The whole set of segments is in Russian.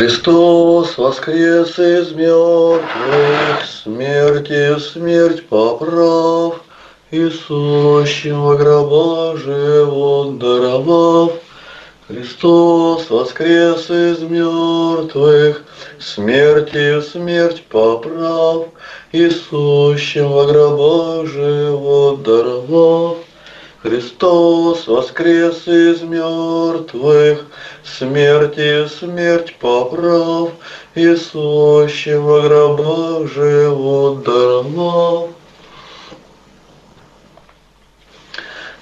Христос воскрес из мертвых, смерти смерть поправ, и сущим во гробах живот даровав. Христос воскрес из мертвых, смерти смерть поправ, и сущим во гробах живот даровав. Христос воскрес из мертвых, смерти смерть поправ, и сущим во гробах живот даровав.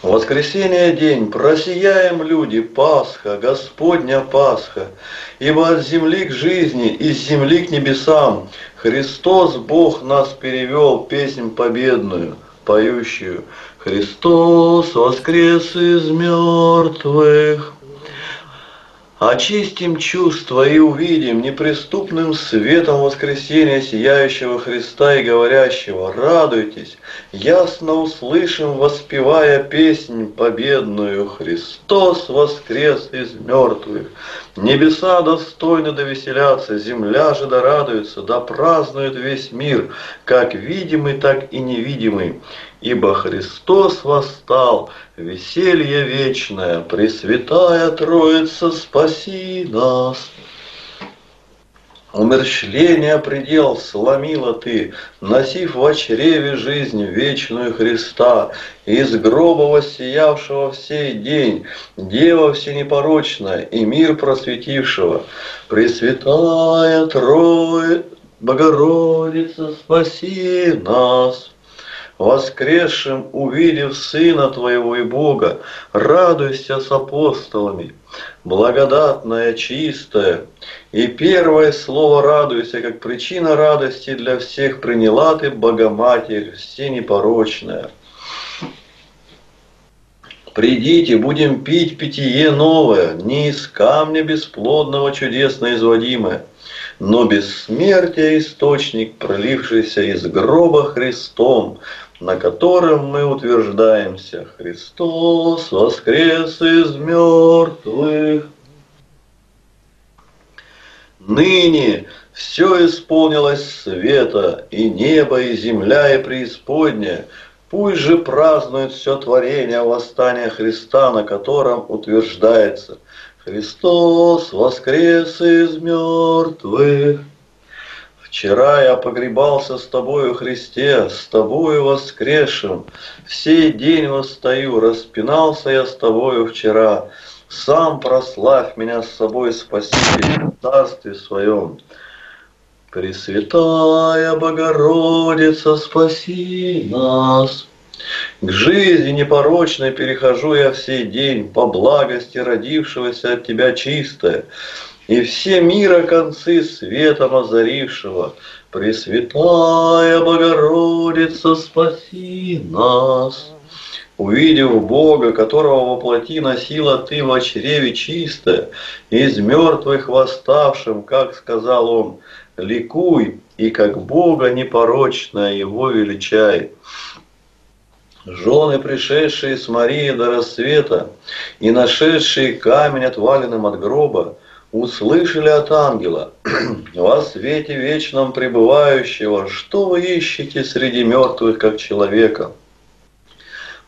Воскресенье день, просияем люди, Пасха, Господня Пасха, ибо от земли к жизни, из земли к небесам Христос Бог нас перевел песнь победную, поющую. Христос воскрес из мертвых. Очистим чувства и увидим неприступным светом воскресения сияющего Христа и говорящего «Радуйтесь!» Ясно услышим, воспевая песнь победную «Христос воскрес из мертвых!» Небеса достойны да веселятся, земля же да радуется, да празднует весь мир, как видимый, так и невидимый. Ибо Христос восстал, веселье вечное, Пресвятая Троица, спаси нас. Умерщвление предел сломила ты, Носив в чреве жизнь вечную Христа, Из гроба воссиявшего в сей день, Дева всенепорочная и мир просветившего, Пресвятая Троица, Богородица, спаси нас воскресшим, увидев Сына Твоего и Бога, радуйся с апостолами, благодатная, чистая, и первое слово радуйся, как причина радости для всех приняла Ты, Богоматерь, все непорочная. Придите, будем пить питье новое, не из камня бесплодного чудесно изводимое, но бессмертие источник, пролившийся из гроба Христом, на котором мы утверждаемся, Христос воскрес из мертвых. Ныне все исполнилось света, и небо, и земля, и преисподняя. Пусть же празднует все творение восстания Христа, на котором утверждается Христос воскрес из мертвых. Вчера я погребался с тобою, Христе, с тобою воскресшим. Всей день восстаю, распинался я с тобою вчера. Сам прославь меня с собой, Спаситель, в Царстве Своем. Пресвятая Богородица, спаси нас. К жизни непорочной перехожу я всей день, по благости родившегося от Тебя чистое и все мира концы светом озарившего, Пресвятая Богородица, спаси нас. Увидев Бога, которого воплоти носила ты в чреве чистое, из мертвых восставшим, как сказал он, ликуй, и как Бога непорочное его величай. Жены, пришедшие с Марии до рассвета и нашедшие камень отваленным от гроба, услышали от ангела, во свете вечном пребывающего, что вы ищете среди мертвых, как человека?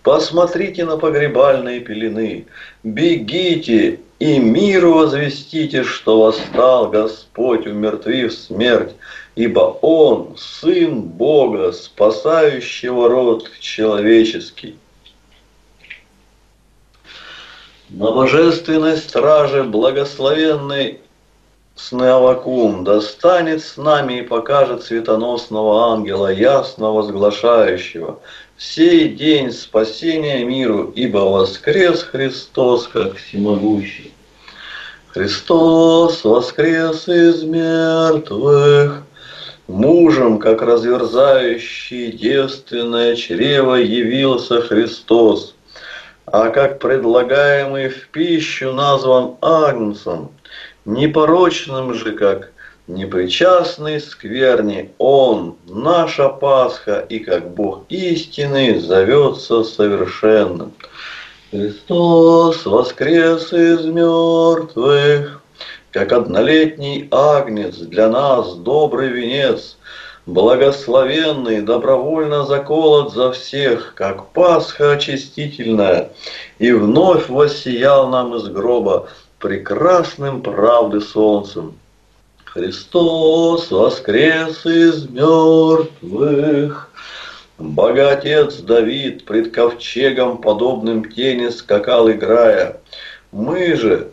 Посмотрите на погребальные пелены, бегите и миру возвестите, что восстал Господь, умертвив смерть, ибо Он, Сын Бога, спасающего род человеческий. На божественной страже благословенный Снеавакум достанет с нами и покажет светоносного ангела, ясно возглашающего «Сей день спасения миру, ибо воскрес Христос, как всемогущий». Христос воскрес из мертвых, мужем, как разверзающий девственное чрево, явился Христос – а как предлагаемый в пищу назван Агнцем, непорочным же, как непричастный скверни, Он, наша Пасха, и как Бог истины зовется совершенным. Христос воскрес из мертвых, как однолетний агнец, для нас добрый венец, благословенный, добровольно заколот за всех, как Пасха очистительная, и вновь воссиял нам из гроба прекрасным правды солнцем. Христос воскрес из мертвых. Богатец Давид пред ковчегом подобным тени скакал играя. Мы же,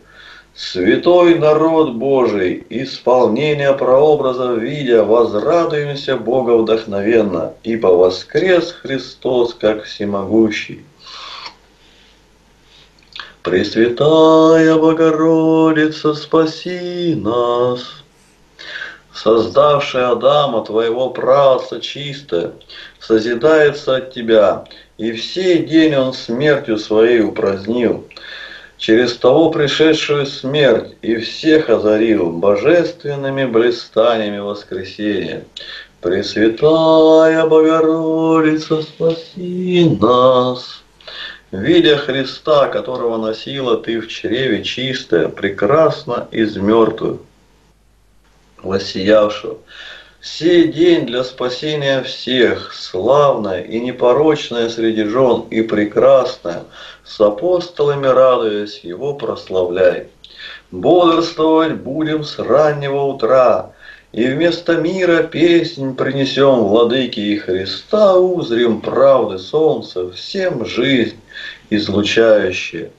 святой народ Божий, исполнение прообраза видя, возрадуемся Бога вдохновенно, ибо воскрес Христос как всемогущий. Пресвятая Богородица, спаси нас! создавший Адама, твоего праца чистое, созидается от тебя, и все день он смертью своей упразднил, через того пришедшую смерть, и всех озарил божественными блистаниями воскресения. Пресвятая Богородица, спаси нас! Видя Христа, которого носила ты в чреве чистая, прекрасно из мертвых, воссиявшего. Сей день для спасения всех, славная и непорочная среди жен и прекрасная, с апостолами радуясь, его прославляй. Бодрствовать будем с раннего утра, и вместо мира песнь принесем владыке и Христа, узрим правды солнца, всем жизнь излучающая.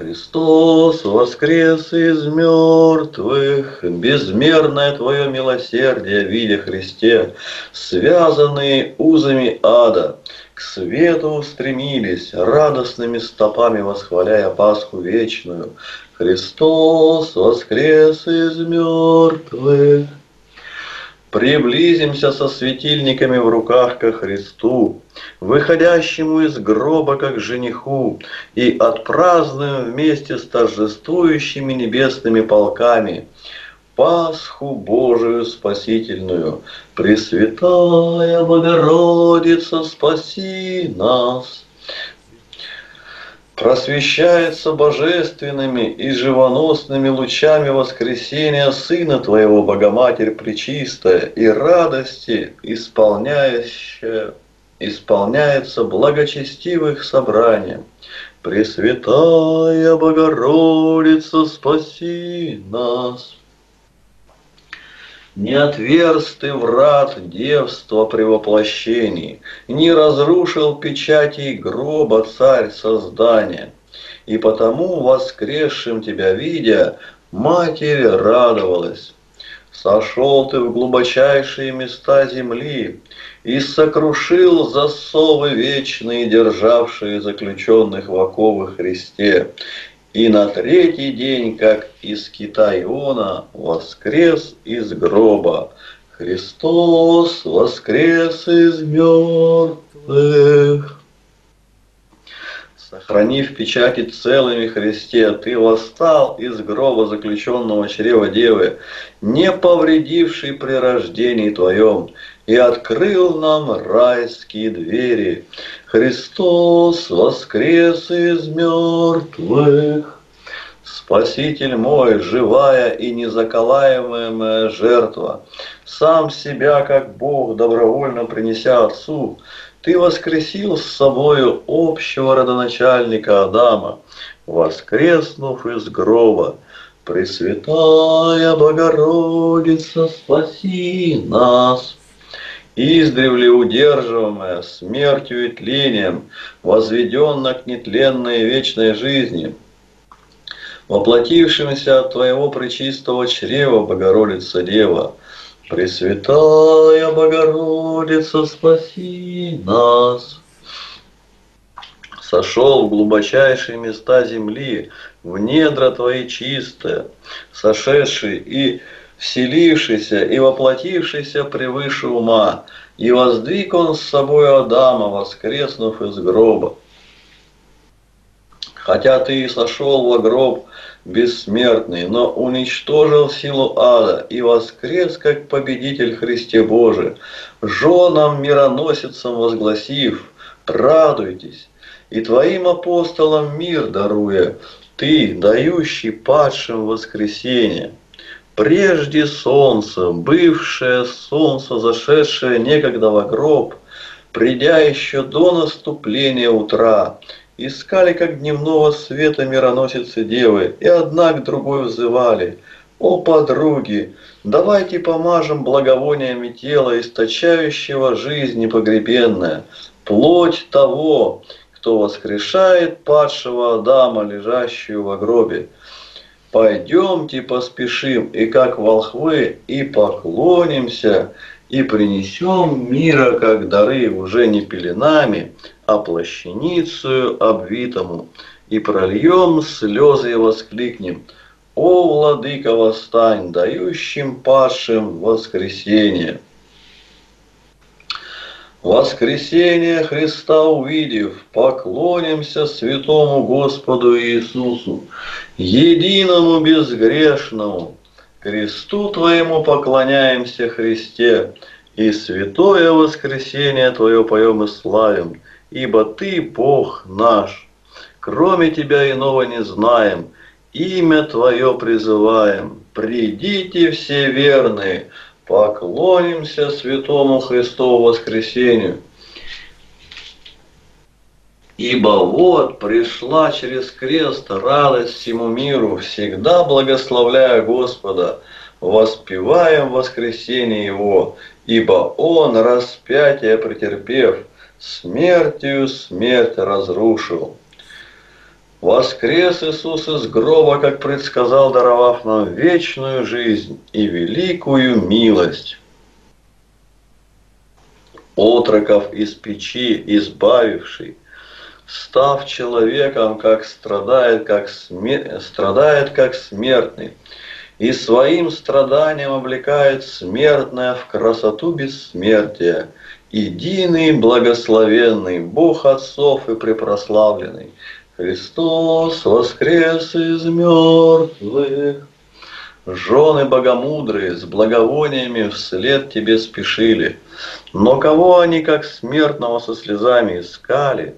Христос воскрес из мертвых, безмерное Твое милосердие, видя Христе, связанные узами ада, к свету устремились, радостными стопами восхваляя Пасху вечную. Христос воскрес из мертвых. Приблизимся со светильниками в руках ко Христу, выходящему из гроба как жениху, и отпразднуем вместе с торжествующими небесными полками Пасху Божию спасительную. Пресвятая Богородица, спаси нас! Просвещается божественными и живоносными лучами воскресения Сына Твоего, Богоматерь Пречистая, и радости исполняющая, исполняется благочестивых собранием. Пресвятая Богородица, спаси нас! Не отверз ты врат девства при воплощении, Не разрушил печатей гроба царь создания. И потому, воскресшим тебя видя, Матерь радовалась. Сошел ты в глубочайшие места земли И сокрушил засовы вечные, Державшие заключенных в оковы Христе. И на третий день, как из Китайона, воскрес из гроба. Христос воскрес из мертвых. Сохранив печати целыми Христе, ты восстал из гроба заключенного чрева Девы, не повредивший при рождении твоем, и открыл нам райские двери. Христос воскрес из мертвых. Спаситель мой, живая и незаколаемая жертва, сам себя, как Бог, добровольно принеся Отцу, ты воскресил с собою общего родоначальника Адама, воскреснув из гроба. Пресвятая Богородица, спаси нас! Издревле удерживаемая смертью и тлением, возведенна к нетленной вечной жизни, воплотившимся от Твоего пречистого чрева, Богородица Дева, Пресвятая Богородица, спаси нас. Сошел в глубочайшие места земли, в недра Твои чистые, сошедший и вселившийся и воплотившийся превыше ума, и воздвиг он с собой Адама, воскреснув из гроба. Хотя ты и сошел во гроб бессмертный, но уничтожил силу ада и воскрес как победитель Христе Божий, женам мироносицам возгласив, радуйтесь, и твоим апостолам мир даруя, Ты, дающий падшим воскресенье, Прежде солнца, бывшее солнце, зашедшее некогда в гроб, Придя еще до наступления утра, Искали, как дневного света мироносицы девы, И одна к другой взывали, «О, подруги, давайте помажем благовониями тела, Источающего жизнь непогребенная, плоть того, кто воскрешает падшего Адама, лежащую в гробе. Пойдемте поспешим, и как волхвы, и поклонимся, и принесем мира, как дары, уже не пеленами, а плащаницею обвитому, и прольем слезы и воскликнем, «О, владыка, восстань, дающим падшим воскресенье!» Воскресение Христа увидев, поклонимся святому Господу Иисусу, единому безгрешному, кресту Твоему поклоняемся Христе, и святое воскресение Твое поем и славим, ибо Ты Бог наш. Кроме Тебя иного не знаем, имя Твое призываем. Придите все верные, Поклонимся святому Христову воскресению. Ибо вот пришла через крест радость всему миру, всегда благословляя Господа, воспеваем воскресение Его, ибо Он, распятие претерпев, смертью смерть разрушил. Воскрес Иисус из гроба, как предсказал, даровав нам вечную жизнь и великую милость. Отроков из печи избавивший, став человеком, как страдает, как, смер... страдает, как смертный, и своим страданием облекает смертное в красоту бессмертия, единый благословенный Бог отцов и препрославленный, Христос воскрес из мертвых. Жены богомудрые с благовониями вслед тебе спешили, но кого они, как смертного, со слезами искали,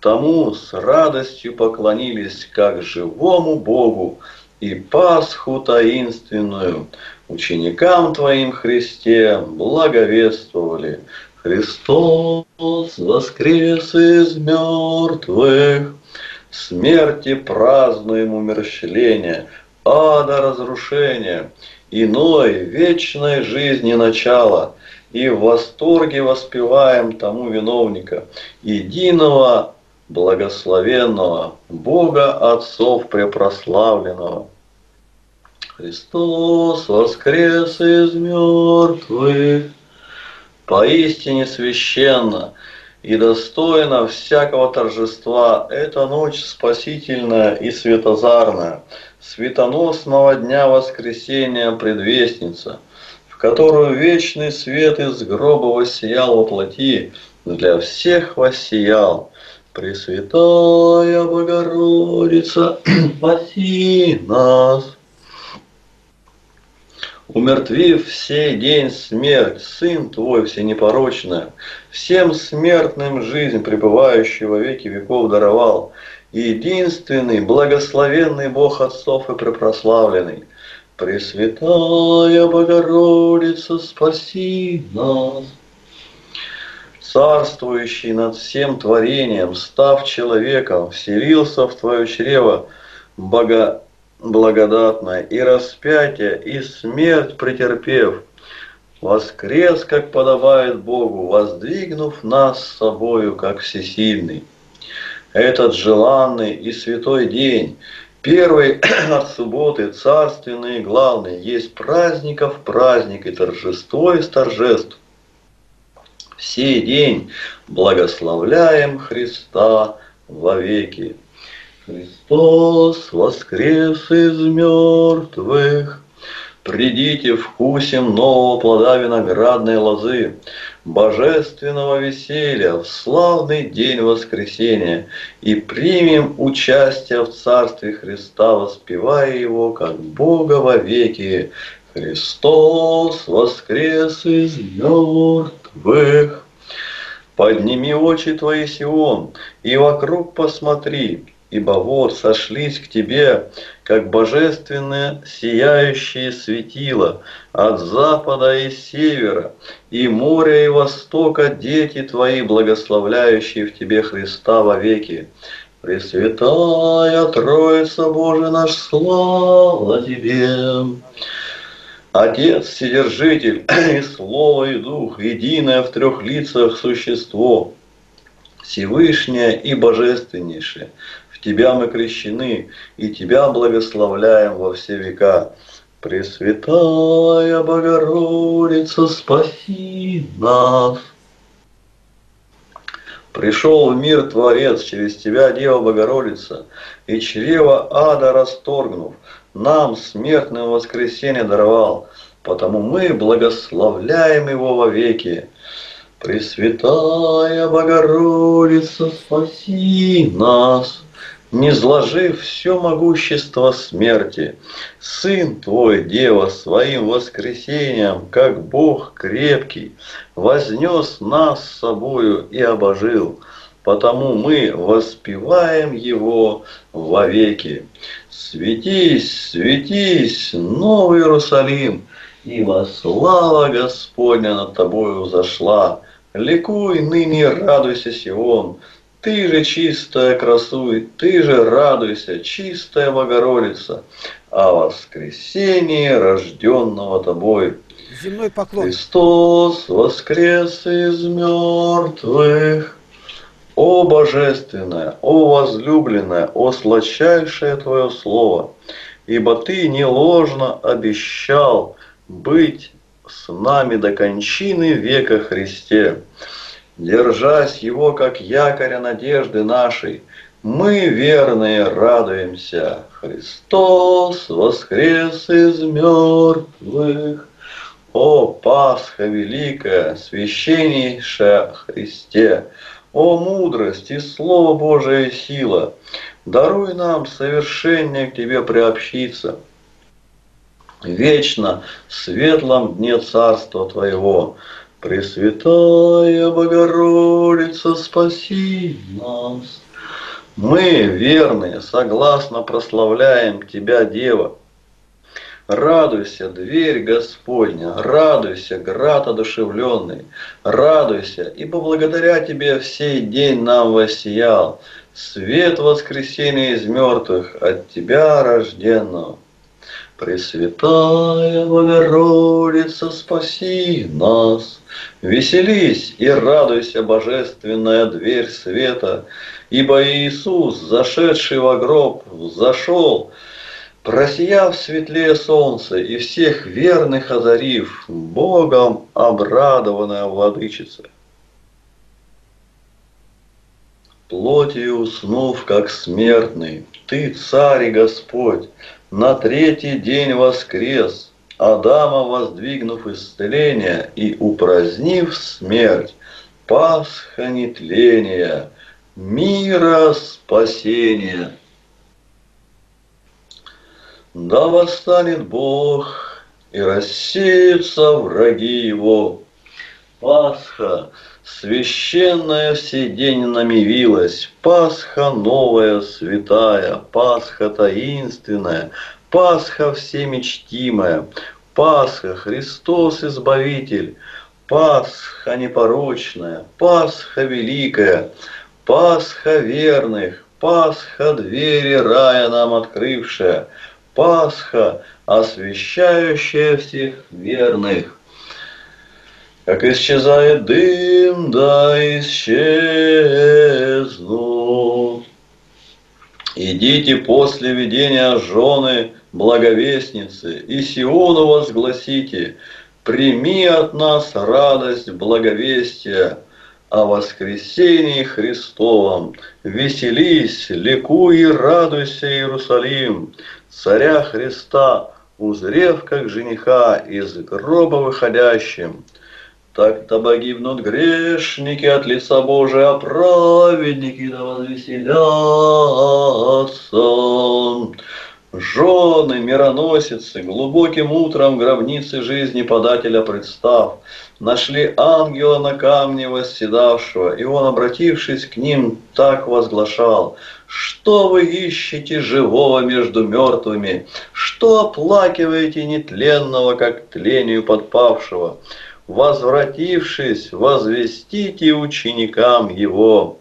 тому с радостью поклонились, как живому Богу, и Пасху таинственную ученикам Твоим Христе благовествовали. Христос воскрес из мертвых смерти празднуем умерщвление, ада разрушения, иной вечной жизни начало, и в восторге воспеваем тому виновника, единого благословенного Бога Отцов Препрославленного. Христос воскрес из мертвых, поистине священно – и достойна всякого торжества эта ночь спасительная и светозарная, светоносного дня воскресения предвестница, в которую вечный свет из гроба воссиял во плоти, для всех воссиял. Пресвятая Богородица, спаси нас! Умертвив все день смерть, Сын Твой всенепорочная, Всем смертным жизнь, пребывающую во веки веков, даровал, Единственный, благословенный Бог Отцов и препрославленный, Пресвятая Богородица, спаси нас! Царствующий над всем творением, став человеком, вселился в Твое чрево, Бога благодатное, и распятие, и смерть претерпев, воскрес, как подобает Богу, воздвигнув нас собою, как всесильный. Этот желанный и святой день, первый от субботы, царственный и главный, есть праздников праздник и торжество из торжеств. Сей день благословляем Христа вовеки. Христос воскрес из мертвых. Придите, вкусим нового плода виноградной лозы, божественного веселья в славный день воскресения, и примем участие в Царстве Христа, воспевая Его как Бога вовеки. Христос воскрес из мертвых. Подними очи твои, Сион, и вокруг посмотри, ибо вот сошлись к тебе, как божественные сияющие светила от запада и севера, и моря и востока дети твои, благословляющие в тебе Христа вовеки. Пресвятая Троица Божия наш, слава Тебе! Отец, Вседержитель, и Слово, и Дух, единое в трех лицах существо, Всевышнее и Божественнейшее, в Тебя мы крещены, и Тебя благословляем во все века. Пресвятая Богородица, спаси нас! Пришел в мир Творец через Тебя, Дева Богородица, и чрево ада расторгнув, нам, смертным воскресенье даровал, потому мы благословляем Его вовеки. Пресвятая Богородица, спаси нас! не зложив все могущество смерти. Сын твой, Дева, своим воскресением, как Бог крепкий, вознес нас с собою и обожил, потому мы воспеваем Его вовеки. Светись, светись, Новый Иерусалим, ибо слава Господня над тобою зашла. Ликуй ныне, радуйся, Сион, ты же чистая красуй, ты же радуйся, чистая Богородица, о воскресении рожденного тобой. Земной поклон. Христос воскрес из мертвых. О божественное, о возлюбленное, о сладчайшее Твое Слово, ибо Ты не ложно обещал быть с нами до кончины века Христе держась его как якоря надежды нашей, мы, верные, радуемся. Христос воскрес из мертвых. О, Пасха великая, священнейшая Христе! О, мудрость и Слово Божие сила! Даруй нам совершение к Тебе приобщиться. Вечно в светлом дне Царства Твоего – Пресвятая Богородица, спаси нас. Мы, верные, согласно прославляем Тебя, Дева. Радуйся, дверь Господня, радуйся, град одушевленный, радуйся, ибо благодаря Тебе всей день нам воссиял свет воскресения из мертвых от Тебя рожденного. Пресвятая Богородица, спаси нас. Веселись и радуйся, божественная дверь света, ибо Иисус, зашедший во гроб, зашел, просияв светлее солнца и всех верных озарив, Богом обрадованная владычица. Плотью уснув, как смертный, ты, царь и Господь, на третий день воскрес – Адама воздвигнув исцеление и упразднив смерть, Пасха нетления, мира спасения. Да восстанет Бог и рассеются враги Его. Пасха священная в сей день нам явилась, Пасха новая, святая, Пасха таинственная, Пасха всеми чтимая, Пасха Христос Избавитель, Пасха непорочная, Пасха великая, Пасха верных, Пасха двери рая нам открывшая, Пасха, освящающая всех верных. Как исчезает дым, да исчезнут. Идите после видения жены благовестницы, и Сиону возгласите, прими от нас радость благовестия о воскресении Христовом. Веселись, ликуй и радуйся, Иерусалим, царя Христа, узрев как жениха из гроба выходящим. Так-то погибнут грешники от лица Божия, а праведники да возвеселятся. Жены, мироносицы, глубоким утром гробницы жизни подателя представ, нашли ангела на камне восседавшего, и он, обратившись к ним, так возглашал, «Что вы ищете живого между мертвыми? Что оплакиваете нетленного, как тлению подпавшего? Возвратившись, возвестите ученикам его».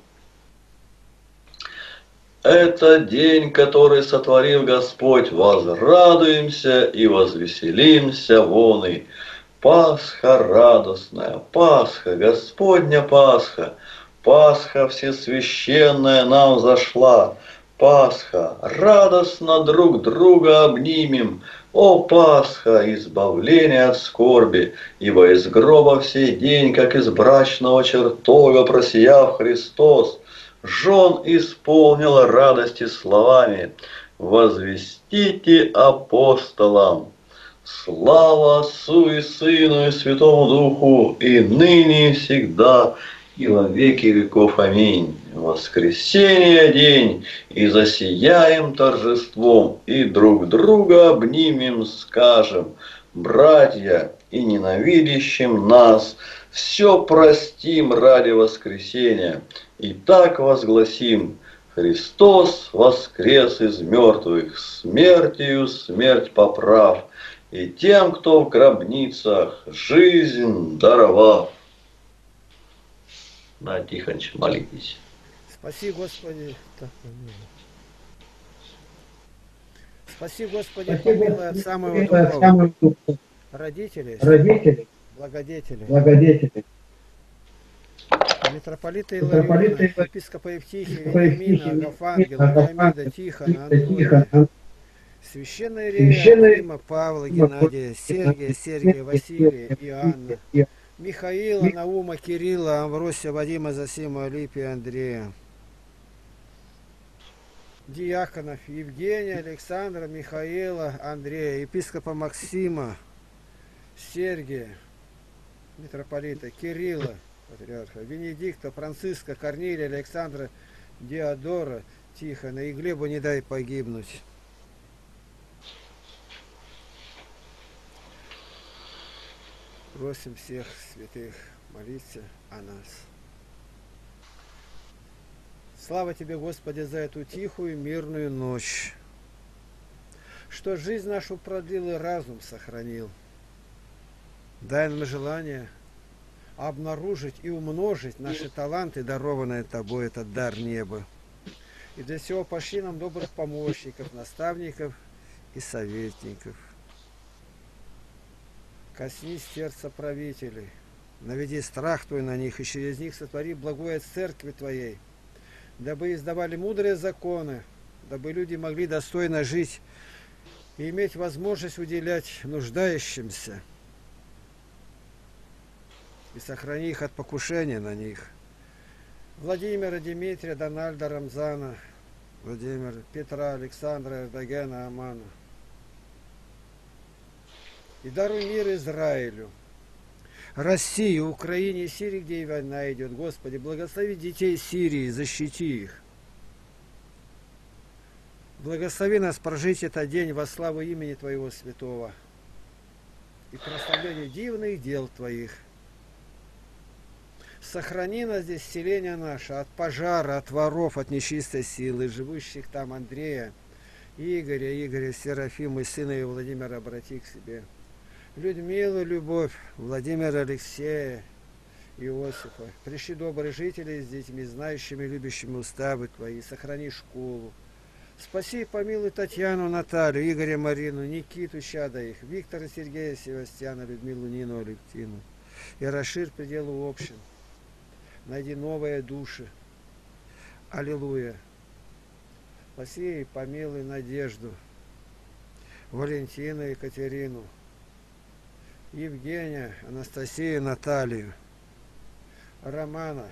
Это день, который сотворил Господь, возрадуемся и возвеселимся вон. Пасха радостная, Пасха, Господня Пасха, Пасха всесвященная нам зашла, Пасха, радостно друг друга обнимем, О, Пасха, избавление от скорби, Ибо из гроба всей день, как из брачного чертога просияв Христос, Жен исполнил радости словами, «Возвестите апостолам, слава Отцу и Сыну и Святому Духу, и ныне и всегда, и во веки веков. Аминь. Воскресенье день, и засияем торжеством, и друг друга обнимем, скажем, братья и ненавидящим нас, все простим ради воскресения, и так возгласим, Христос воскрес из мертвых, смертью смерть поправ, и тем, кто в гробницах, жизнь даровав. На, Тихоныч, молитесь. Спаси, Господи. Спаси, Господи, помилуй от самого духовного. Родители, родители, благодетели, благодетели. Митрополита Илариона, епископа Евтихия, Вениамина, Агафангела, Гамида, Тихона, Антония, Священная Ирия, Рима, Павла, Геннадия, Сергия, Сергия, Василия, Иоанна, Михаила, Наума, Кирилла, Амвросия, Вадима, Засима, Алипия, Андрея, Диаконов, Евгения, Александра, Михаила, Андрея, епископа Максима, Сергия, митрополита, Кирилла, патриарха, Венедикта, Франциска, Корнилия, Александра, Диодора, Тихона и Глебу не дай погибнуть. Просим всех святых молиться о нас. Слава Тебе, Господи, за эту тихую мирную ночь, что жизнь нашу продлил и разум сохранил. Дай нам желание – обнаружить и умножить наши таланты, дарованные Тобой, этот дар неба. И для всего пошли нам добрых помощников, наставников и советников. Коснись сердца правителей, наведи страх Твой на них, и через них сотвори благое церкви Твоей, дабы издавали мудрые законы, дабы люди могли достойно жить и иметь возможность уделять нуждающимся – и сохрани их от покушения на них. Владимира, Дмитрия, Дональда, Рамзана, Владимира, Петра, Александра, Эрдогена, Амана. И даруй мир Израилю, России, Украине, Сирии, где и война идет. Господи, благослови детей Сирии, защити их. Благослови нас прожить этот день во славу имени Твоего Святого и прославление дивных дел Твоих – Сохрани нас здесь селение наше от пожара, от воров, от нечистой силы, живущих там Андрея, Игоря, Игоря, Серафима, сына и Владимира, обрати к себе. Людмилу, Любовь, Владимира Алексея, Иосифа. Пришли добрые жители с детьми, знающими, любящими уставы Твои. Сохрани школу. Спаси и помилуй Татьяну, Наталью, Игоря, Марину, Никиту, Щада их, Виктора, Сергея, Севастьяна, Людмилу, Нину, Алектину. И расширь пределы общин найди новые души. Аллилуйя. Спаси и помилуй Надежду, Валентину Екатерину, Евгения, Анастасию, Наталью, Романа,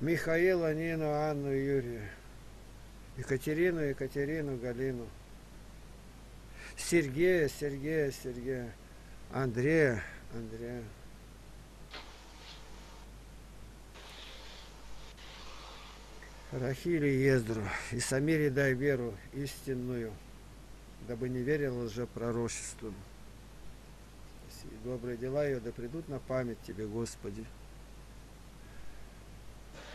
Михаила, Нину, Анну, Юрия, Екатерину, Екатерину, Галину, Сергея, Сергея, Сергея, Андрея, Андрея. Рахили Ездру, и Самире дай веру истинную, дабы не верил лжепророчеством. И добрые дела ее да придут на память Тебе, Господи.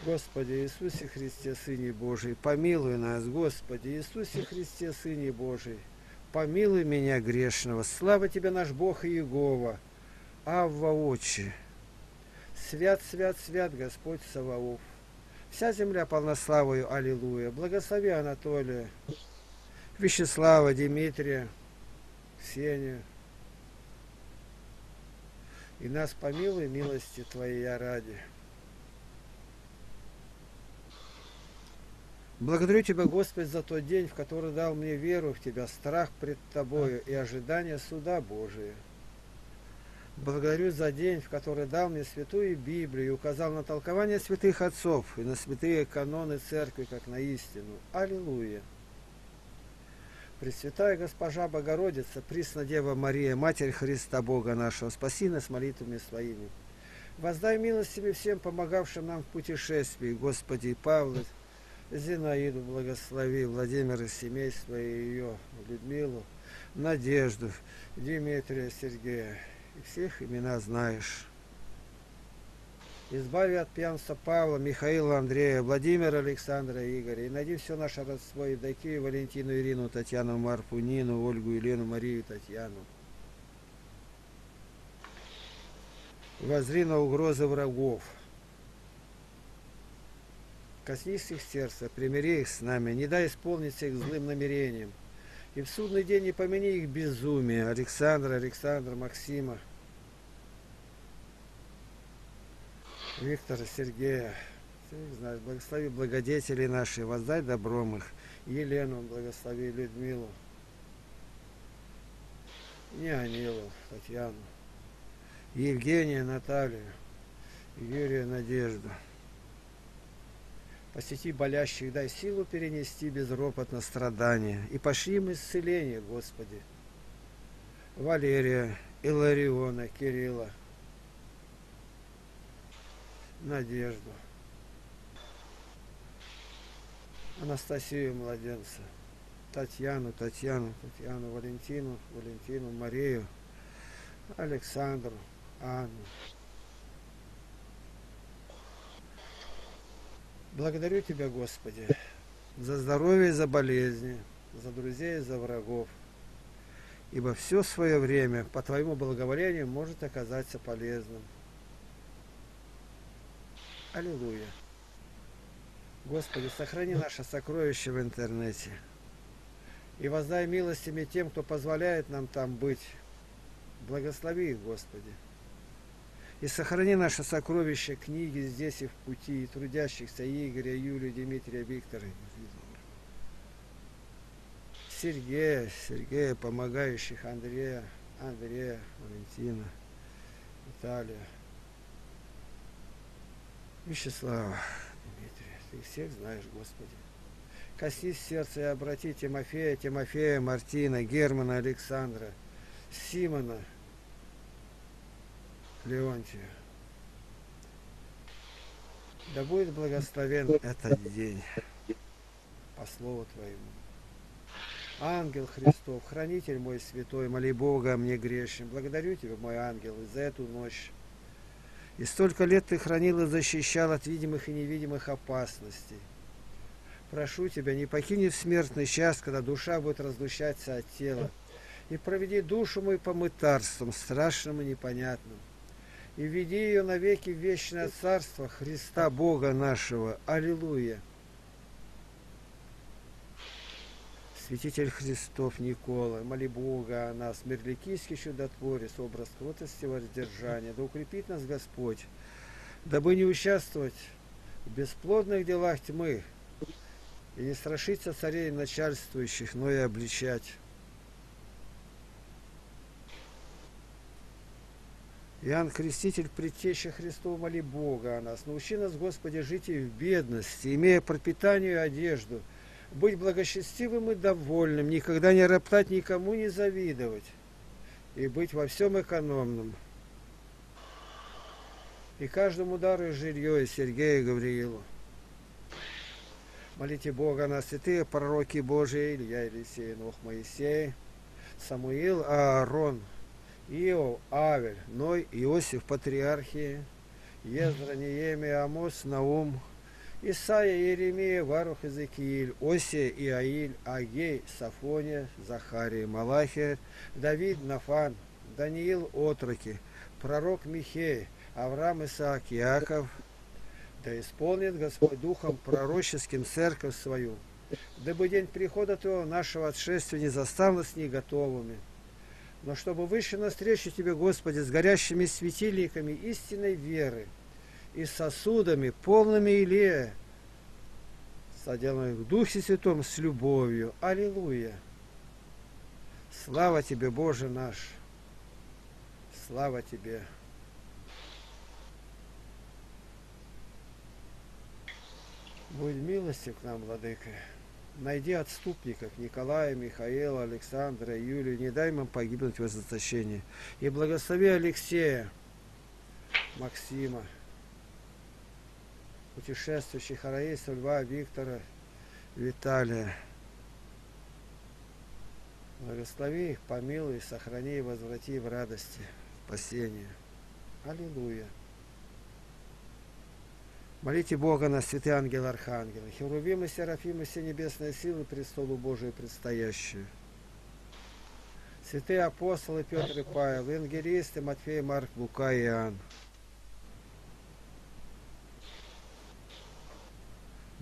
Господи Иисусе Христе, Сыне Божий, помилуй нас, Господи Иисусе Христе, Сыне Божий, помилуй меня грешного. Слава Тебе, наш Бог Иегова, Авва Отче. Свят, свят, свят Господь Саваоф. Вся земля полна славою, аллилуйя. Благослови Анатолия, Вячеслава, Дмитрия, Ксению. И нас помилуй милости Твоей ради. Благодарю Тебя, Господь, за тот день, в который дал мне веру в Тебя, страх пред Тобою и ожидание суда Божия. Благодарю за день, в который дал мне святую Библию и указал на толкование святых отцов и на святые каноны церкви, как на истину. Аллилуйя! Пресвятая Госпожа Богородица, Пресна Дева Мария, Матерь Христа Бога нашего, спаси нас молитвами своими. Воздай милость себе всем, помогавшим нам в путешествии, Господи, Павла, Зинаиду благослови, Владимира семейства и ее, Людмилу, Надежду, Дмитрия Сергея, и всех имена знаешь. Избави от пьянства Павла, Михаила, Андрея, Владимира, Александра, Игоря. И найди все наше родство Евдокию, Валентину, Ирину, Татьяну, Марфу, Нину, Ольгу, Елену, Марию, Татьяну. Возри на угрозы врагов. Коснись их сердца, примири их с нами, не дай исполниться их злым намерением – и в судный день не помяни их безумие. Александра, Александра, Максима, Виктора, Сергея. Всех знаешь, благослови благодетелей наши, воздай добром их. Елену благослови, Людмилу. Неонилу, Татьяну. Евгения, Наталью. Юрия, Надежду. Посети болящих, дай силу перенести безропотно страдания. И пошли им исцеление, Господи. Валерия, Илариона, Кирилла, Надежду, Анастасию Младенца, Татьяну, Татьяну, Татьяну, Валентину, Валентину, Марию, Александру, Анну. Благодарю Тебя, Господи, за здоровье и за болезни, за друзей и за врагов. Ибо все свое время по Твоему благоволению может оказаться полезным. Аллилуйя. Господи, сохрани наше сокровище в интернете. И воздай милостями тем, кто позволяет нам там быть. Благослови их, Господи. И сохрани наше сокровище книги здесь и в пути, и трудящихся Игоря, Юлию, Дмитрия, Виктора, Сергея, Сергея, помогающих Андрея, Андрея, Валентина, Виталия, Вячеслава, Дмитрия. Ты всех знаешь, Господи. Коснись сердце и обрати Тимофея, Тимофея, Мартина, Германа, Александра, Симона – Леонтия. Да будет благословен этот день по слову Твоему. Ангел Христов, хранитель мой святой, моли Бога мне грешным. Благодарю Тебя, мой ангел, за эту ночь. И столько лет Ты хранил и защищал от видимых и невидимых опасностей. Прошу Тебя, не покини в смертный час, когда душа будет разлучаться от тела, и проведи душу мою по мытарствам, страшным и непонятным и веди ее навеки в вечное царство Христа Бога нашего. Аллилуйя! Святитель Христов Никола, моли Бога о нас, Мерликийский чудотворец, образ кротости воздержания, да укрепит нас Господь, дабы не участвовать в бесплодных делах тьмы и не страшиться царей начальствующих, но и обличать. Иоанн Креститель, предтеча Христова, моли Бога о нас. Научи нас, Господи, жить и в бедности, имея пропитание и одежду, быть благочестивым и довольным, никогда не роптать, никому не завидовать, и быть во всем экономным. И каждому дару жилье и Сергею Гавриилу. Молите Бога на святые пророки Божии, Илья, Елисей, Нох, Моисей, Самуил, Аарон, Иов, Авель, Ной, Иосиф, Патриархии, Ездра, Неемия, Амос, Наум, Исаия, Иеремия, Варух, Иезекииль, Осия, Иаиль, Агей, Сафония, Захария, Малахия, Давид, Нафан, Даниил, Отроки, пророк Михей, Авраам, Исаак, Иаков – да исполнит Господь Духом пророческим церковь свою, дабы день прихода Твоего нашего отшествия не застал нас не готовыми. Но чтобы выше навстречу Тебе, Господи, с горящими светильниками истинной веры и сосудами, полными Илея, соделанных в Духе Святом с любовью. Аллилуйя! Слава Тебе, Боже наш! Слава Тебе! Будь милостив к нам, Владыка. Найди отступников Николая, Михаила, Александра, Юлию, не дай им погибнуть в заточении. И благослови Алексея, Максима, путешествующих Араиса, Льва, Виктора, Виталия. Благослови их, помилуй, сохрани и возврати в радости, спасения. Аллилуйя. Молите Бога на святые ангелы архангелы, Херувимы, Серафимы, все небесные силы, престолу Божию предстоящие. Святые апостолы Петр и Павел, евангелисты Матфей, Марк, Лука и Иоанн.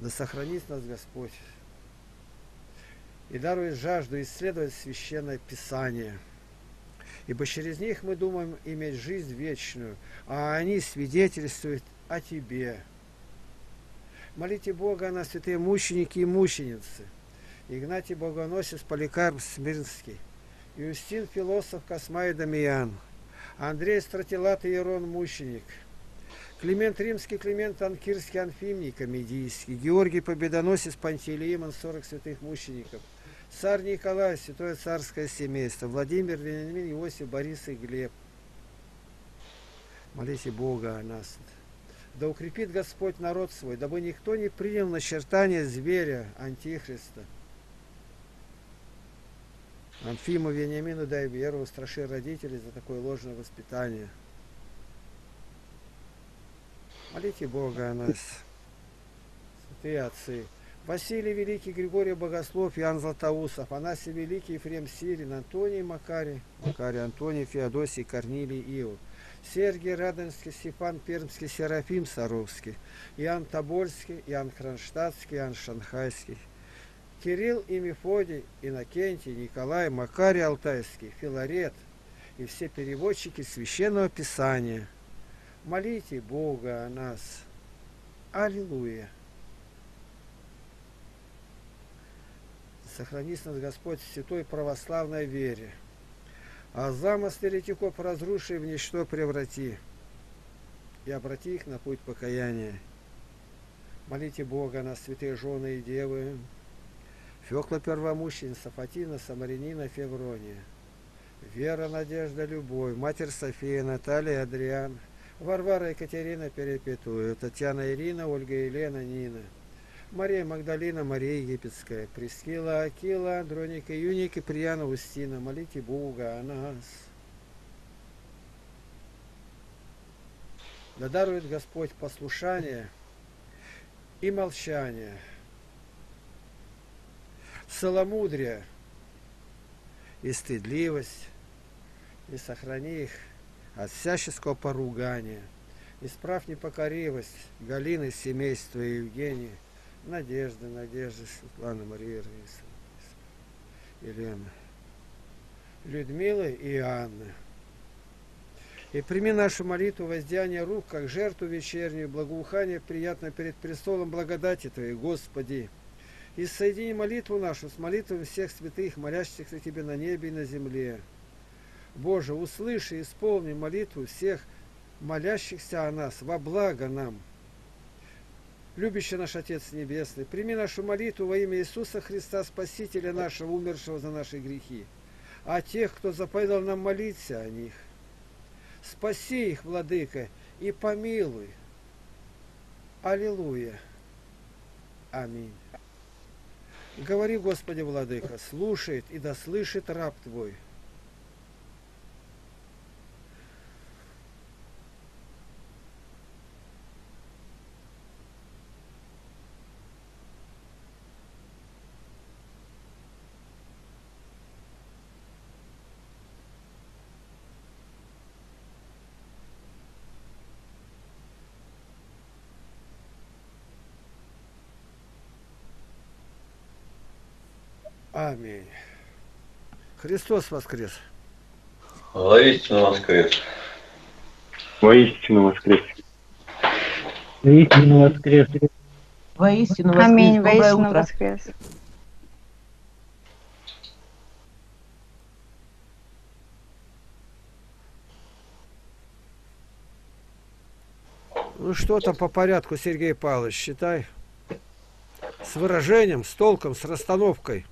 Да сохранит нас Господь и дарует жажду исследовать Священное Писание. Ибо через них мы думаем иметь жизнь вечную, а они свидетельствуют о Тебе, Молите Бога на святые мученики и мученицы. Игнатий Богоносец, Поликарп Смирнский, Юстин Философ, Космай Дамиян, Андрей Стратилат и Ерон Мученик, Климент Римский, Климент Анкирский, Анфимний, Комедийский, Георгий Победоносец, Пантелеимон, 40 святых мучеников, Царь Николай, Святое Царское семейство, Владимир, Вениамин, Иосиф, Борис и Глеб. Молите Бога о нас. Да укрепит Господь народ свой, дабы никто не принял начертание зверя, антихриста. Анфиму Вениамину дай веру, страши родителей за такое ложное воспитание. Молите Бога о нас, святые отцы. Василий Великий, Григорий Богослов, Иоанн Златоусов, Афанасий Великий, Ефрем Сирин, Антоний Макарий, Макарий Антоний, Феодосий, Корнилий, Иов. Сергий Радонский, Степан Пермский, Серафим Саровский, Иоанн Тобольский, Иоанн Кронштадтский, Иоанн Шанхайский, Кирилл и Мефодий, Иннокентий, Николай, Макарий Алтайский, Филарет и все переводчики Священного Писания. Молите Бога о нас. Аллилуйя! Сохранись нас, Господь, в святой православной вере – а замыслы еретиков разруши в ничто преврати, и обрати их на путь покаяния. Молите Бога на святые жены и девы, Фекла Первомущеница, Фатина, Самаринина, Феврония, Вера, Надежда, Любовь, Матерь София, Наталья, Адриан, Варвара, Екатерина, Перепетуя, Татьяна, Ирина, Ольга, Елена, Нина – Мария Магдалина, Мария Египетская, Прескила, Акила, Андроника, Юник и Прияна Устина, молите Бога о нас. Да дарует Господь послушание и молчание, целомудрие и стыдливость, и сохрани их от всяческого поругания. Исправь непокоривость Галины, семейства и Евгения, Надежда, Надежда, Светлана, Мария, Раиса, Елена, Людмила и Анна. И прими нашу молитву воздеяния рук, как жертву вечернюю, благоухание приятно перед престолом благодати Твоей, Господи. И соедини молитву нашу с молитвами всех святых, молящихся Тебе на небе и на земле. Боже, услыши и исполни молитву всех молящихся о нас во благо нам – Любящий наш Отец Небесный, прими нашу молитву во имя Иисуса Христа, Спасителя нашего, умершего за наши грехи, а тех, кто заповедал нам молиться о них. Спаси их, Владыка, и помилуй. Аллилуйя. Аминь. Говори, Господи, Владыка, слушает и да слышит раб Твой. Аминь. Христос воскрес. Воистину воскрес. Воистину воскрес. Воистину воскрес. Воистину воскрес. Аминь, Доброе воистину утро. воскрес. Ну что там по порядку, Сергей Павлович, считай. С выражением, с толком, с расстановкой.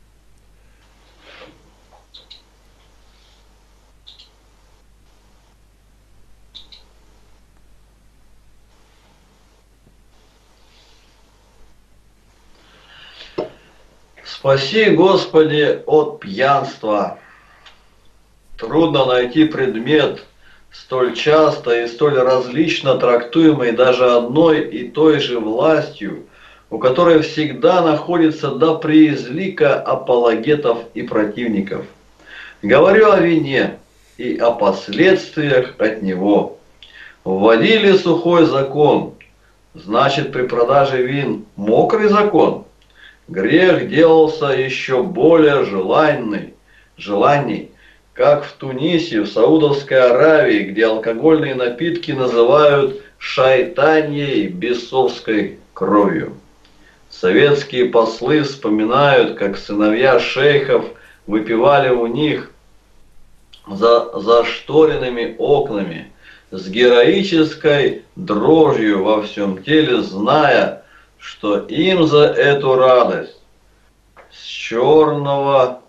Спаси, Господи, от пьянства. Трудно найти предмет, столь часто и столь различно трактуемый даже одной и той же властью, у которой всегда находится до преизлика апологетов и противников. Говорю о вине и о последствиях от него. Вводили сухой закон, значит при продаже вин мокрый закон. Грех делался еще более желанный, желанней, как в Тунисе, в Саудовской Аравии, где алкогольные напитки называют шайтаньей бесовской кровью. Советские послы вспоминают, как сыновья шейхов выпивали у них за зашторенными окнами, с героической дрожью во всем теле, зная, что им за эту радость с черного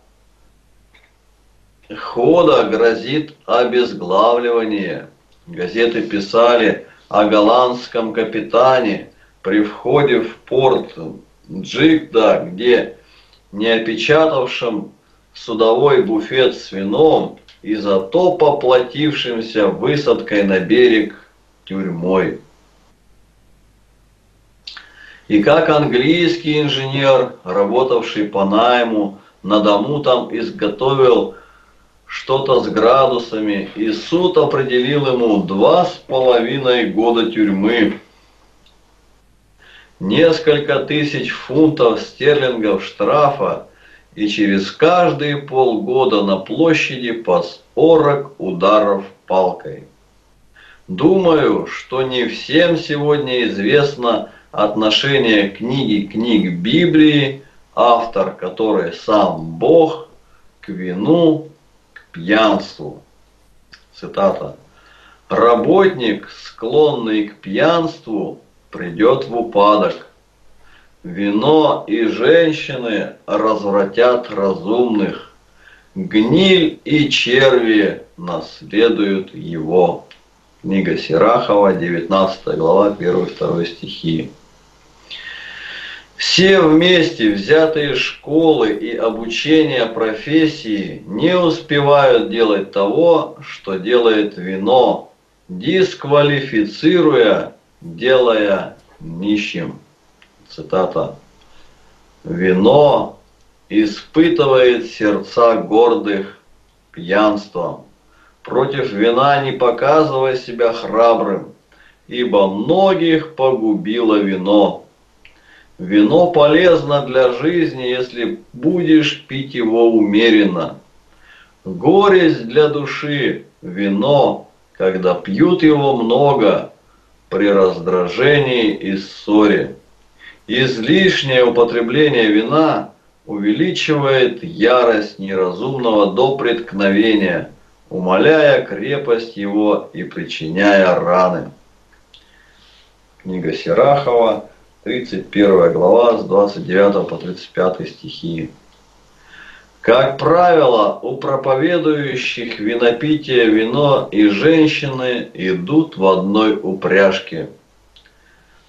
хода грозит обезглавливание. Газеты писали о голландском капитане при входе в порт Джигда, где не опечатавшим судовой буфет с вином и зато поплатившимся высадкой на берег тюрьмой. И как английский инженер, работавший по найму, на дому там изготовил что-то с градусами, и суд определил ему два с половиной года тюрьмы, несколько тысяч фунтов стерлингов штрафа и через каждые полгода на площади по 40 ударов палкой. Думаю, что не всем сегодня известно отношение книги книг Библии, автор которой сам Бог, к вину, к пьянству. Цитата. Работник, склонный к пьянству, придет в упадок. Вино и женщины развратят разумных. Гниль и черви наследуют его. Книга Сирахова, 19 глава, 1-2 стихи. Все вместе взятые школы и обучение профессии не успевают делать того, что делает вино, дисквалифицируя, делая нищим. Цитата. Вино испытывает сердца гордых пьянством. Против вина не показывай себя храбрым, ибо многих погубило вино. Вино полезно для жизни, если будешь пить его умеренно. Горесть для души – вино, когда пьют его много, при раздражении и ссоре. Излишнее употребление вина увеличивает ярость неразумного до преткновения, умаляя крепость его и причиняя раны. Книга Сирахова, 31 глава, с 29 по 35 стихи. Как правило, у проповедующих винопитие вино и женщины идут в одной упряжке.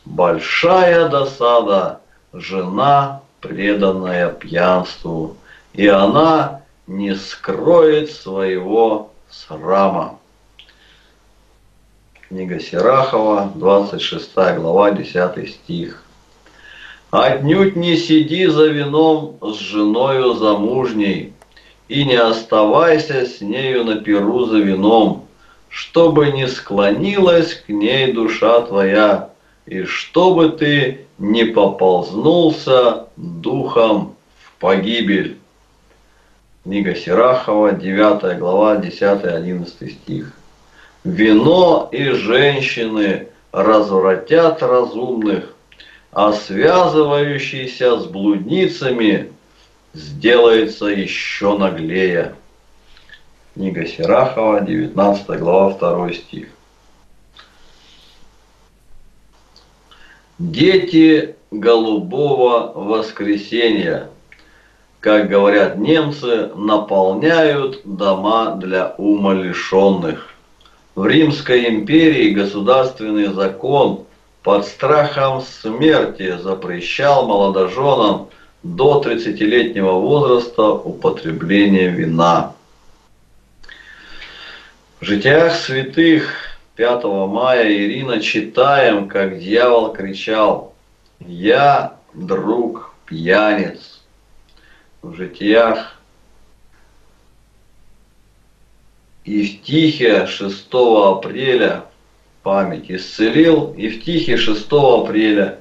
Большая досада, жена преданная пьянству, и она не скроет своего срама. Книга Сирахова, 26 глава, 10 стих. Отнюдь не сиди за вином с женою замужней, и не оставайся с нею на перу за вином, чтобы не склонилась к ней душа твоя, и чтобы ты не поползнулся духом в погибель. Книга Сирахова, 9 глава, 10-11 стих. Вино и женщины развратят разумных, а связывающийся с блудницами сделается еще наглее. Книга Сирахова, 19 глава, 2 стих. Дети голубого воскресенья, как говорят немцы, наполняют дома для умалишенных. В Римской империи государственный закон под страхом смерти запрещал молодоженам до 30-летнего возраста употребление вина. В житиях святых 5 мая Ирина читаем, как дьявол кричал «Я, друг, пьяниц». В житиях Евтихия 6 апреля память исцелил, Евтихия 6 апреля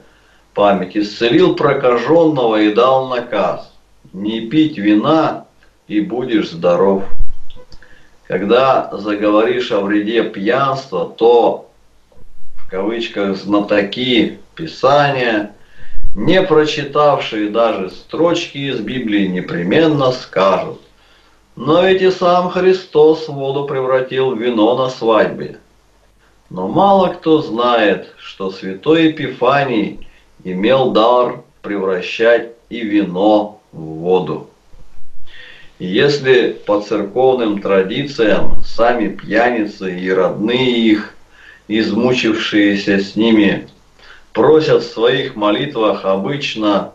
память исцелил прокаженного и дал наказ не пить вина и будешь здоров. Когда заговоришь о вреде пьянства, то в кавычках знатоки Писания, не прочитавшие даже строчки из Библии, непременно скажут – но ведь и сам Христос воду превратил в вино на свадьбе. Но мало кто знает, что святой Епифаний имел дар превращать и вино в воду. И если по церковным традициям сами пьяницы и родные их, измучившиеся с ними, просят в своих молитвах обычно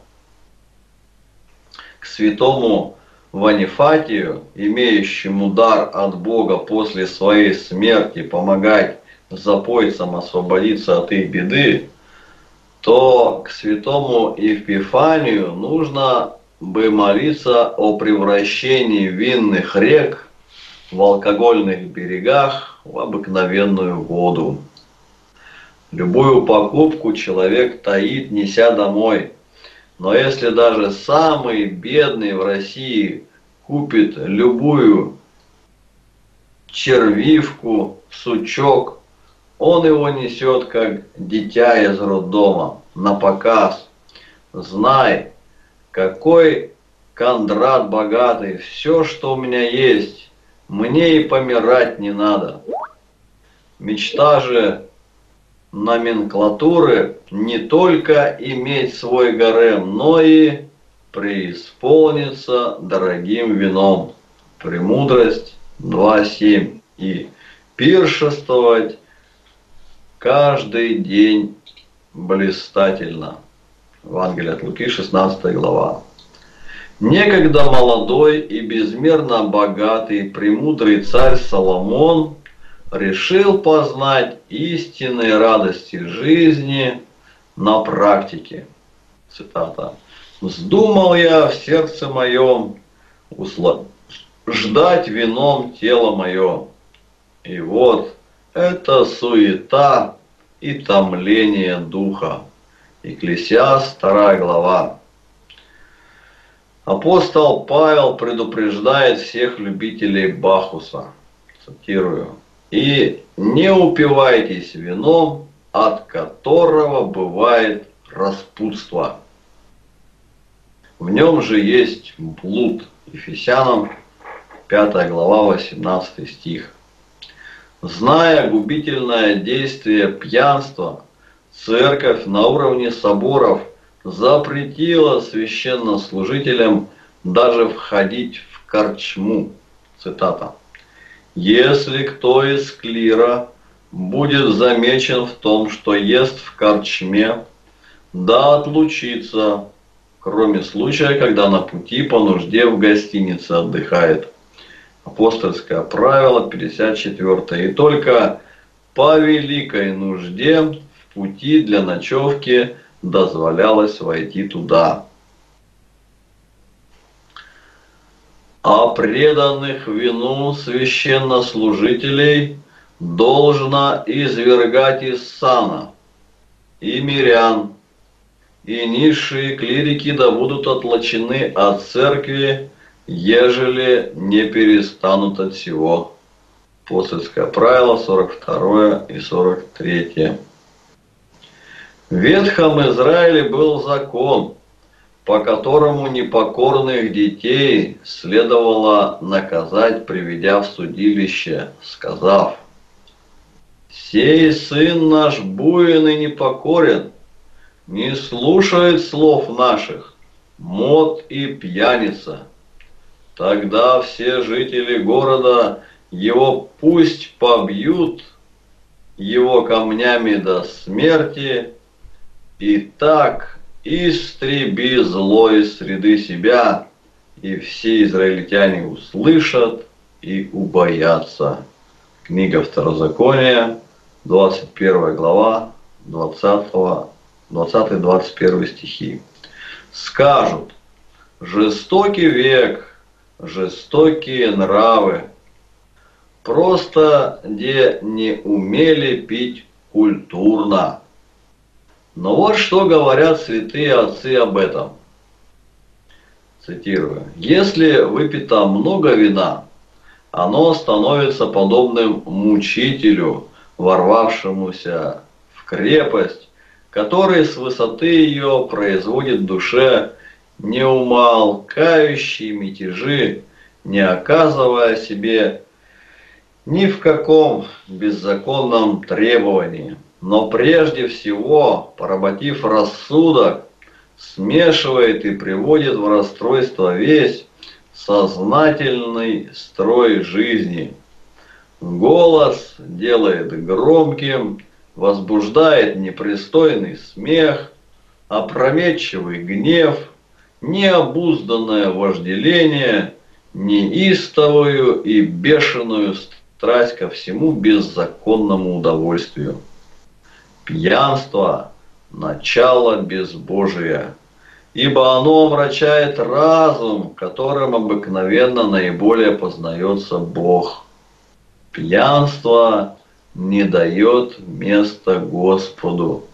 к святому Ванифатию, имеющему дар от Бога после своей смерти помогать запойцам освободиться от их беды, то к святому Евпифанию нужно бы молиться о превращении винных рек в алкогольных берегах в обыкновенную воду. Любую покупку человек таит, неся домой. Но если даже самый бедный в России купит любую червивку, сучок, он его несет как дитя из роддома на показ. Знай, какой Кондрат богатый, все, что у меня есть, мне и помирать не надо. Мечта же номенклатуры не только иметь свой гарем, но и преисполнится дорогим вином. Премудрость 2.7. И пиршествовать каждый день блистательно. Евангелие от Луки, 16 глава. Некогда молодой и безмерно богатый премудрый царь Соломон решил познать истинные радости жизни на практике. Цитата. Вздумал я в сердце моем ждать вином тело мое. И вот это суета и томление духа. Екклесиас, 2 глава. Апостол Павел предупреждает всех любителей Бахуса. Цитирую. «И не упивайтесь вином, от которого бывает распутство». В нем же есть блуд. Ефесянам 5 глава 18 стих. Зная губительное действие пьянства, церковь на уровне соборов запретила священнослужителям даже входить в корчму. Цитата. Если кто из клира будет замечен в том, что ест в корчме, да отлучится кроме случая, когда на пути по нужде в гостинице отдыхает. Апостольское правило 54. И только по великой нужде в пути для ночевки дозволялось войти туда. А преданных вину священнослужителей должно извергать из сана и мирян, и низшие клирики да будут отлучены от церкви, ежели не перестанут от всего. Апостольское правило 42 и 43. В Ветхом Израиле был закон, по которому непокорных детей следовало наказать, приведя в судилище, сказав, «Сей сын наш буин и непокорен, не слушает слов наших, мод и пьяница. Тогда все жители города его пусть побьют его камнями до смерти, и так истреби зло из среды себя, и все израильтяне услышат и убоятся. Книга Второзакония, 21 глава, 20 20-21 стихи. Скажут, жестокий век, жестокие нравы, просто где не умели пить культурно. Но вот что говорят святые отцы об этом. Цитирую. Если выпито много вина, оно становится подобным мучителю, ворвавшемуся в крепость который с высоты ее производит в душе неумолкающие мятежи, не оказывая себе ни в каком беззаконном требовании, но прежде всего, поработив рассудок, смешивает и приводит в расстройство весь сознательный строй жизни. Голос делает громким, возбуждает непристойный смех, опрометчивый гнев, необузданное вожделение, неистовую и бешеную страсть ко всему беззаконному удовольствию. Пьянство – начало безбожия, ибо оно омрачает разум, которым обыкновенно наиболее познается Бог. Пьянство не дает места Господу.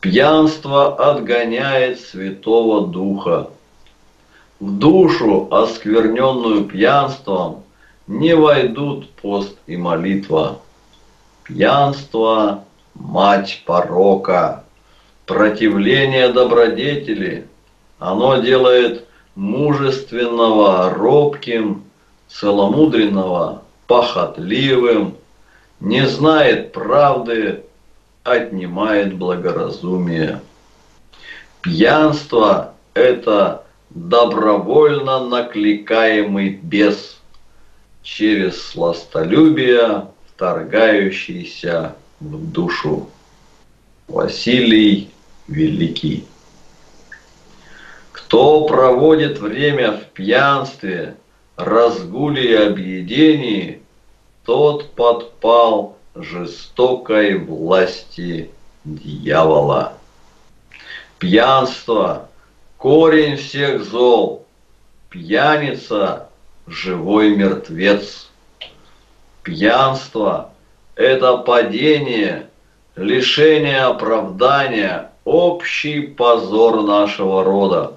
Пьянство отгоняет Святого Духа. В душу, оскверненную пьянством, не войдут пост и молитва. Пьянство – мать порока, противление добродетели. Оно делает мужественного робким, целомудренного похотливым, не знает правды, отнимает благоразумие. Пьянство – это добровольно накликаемый бес, через сластолюбие, вторгающийся в душу. Василий Великий. Кто проводит время в пьянстве, разгуле и объедении – тот подпал жестокой власти дьявола. Пьянство – корень всех зол, пьяница – живой мертвец. Пьянство – это падение, лишение оправдания, общий позор нашего рода.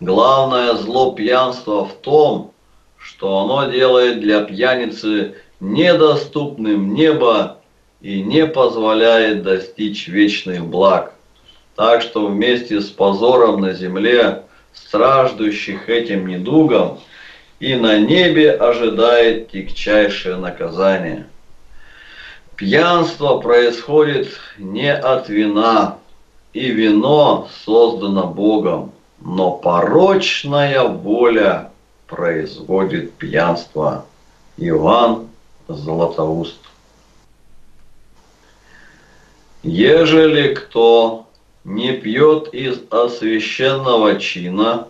Главное зло пьянства в том, что оно делает для пьяницы недоступным небо и не позволяет достичь вечных благ. Так что вместе с позором на земле страждущих этим недугом и на небе ожидает тягчайшее наказание. Пьянство происходит не от вина, и вино создано Богом, но порочная воля производит пьянство. Иван Златоуст. Ежели кто не пьет из освященного чина,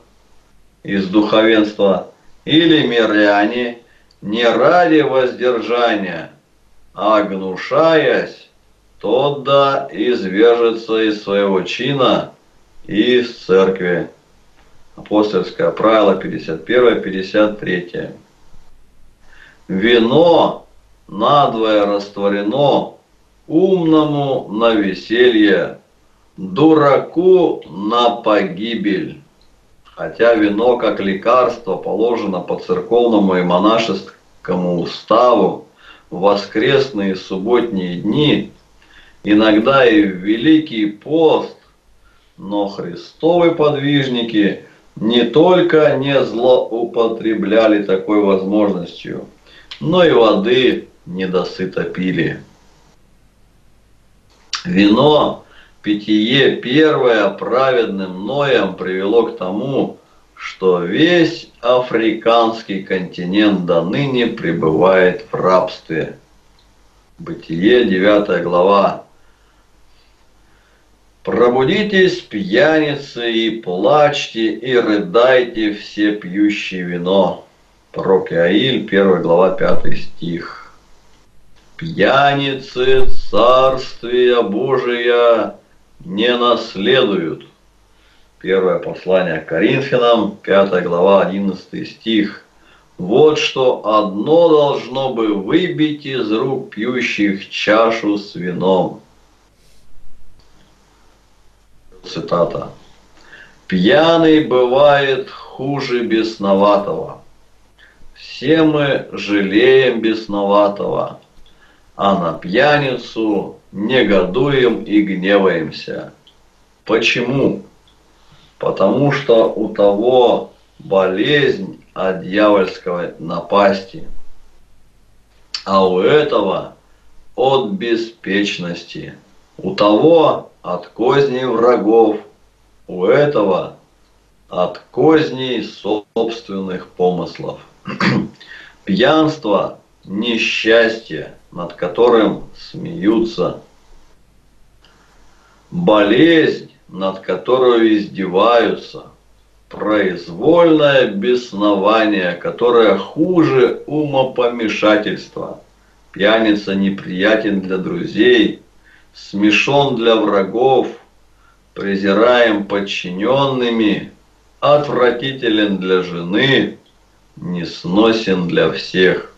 из духовенства, или миряне не ради воздержания, а гнушаясь, тот да извержется из своего чина и из церкви. Апостольское правило 51-53. Вино надвое растворено умному на веселье, дураку на погибель. Хотя вино как лекарство положено по церковному и монашескому уставу воскресные субботние дни, иногда и в Великий пост, но Христовы подвижники не только не злоупотребляли такой возможностью, но и воды недосыто пили. Вино, питье первое праведным Ноем привело к тому, что весь африканский континент до ныне пребывает в рабстве. Бытие, 9 глава. Пробудитесь, пьяницы, и плачьте, и рыдайте все пьющие вино. Пророк Иаиль, 1 глава, 5 стих пьяницы Царствия Божия не наследуют. Первое послание к Коринфянам, 5 глава, 11 стих. Вот что одно должно бы выбить из рук пьющих чашу с вином. Цитата. Пьяный бывает хуже бесноватого. Все мы жалеем бесноватого, а на пьяницу негодуем и гневаемся. Почему? Потому что у того болезнь от дьявольской напасти, а у этого от беспечности, у того от козней врагов, у этого от козней собственных помыслов. Пьянство – несчастье, над которым смеются. Болезнь, над которой издеваются. Произвольное беснование, которое хуже умопомешательства. Пьяница неприятен для друзей, смешон для врагов, презираем подчиненными, отвратителен для жены, несносен для всех.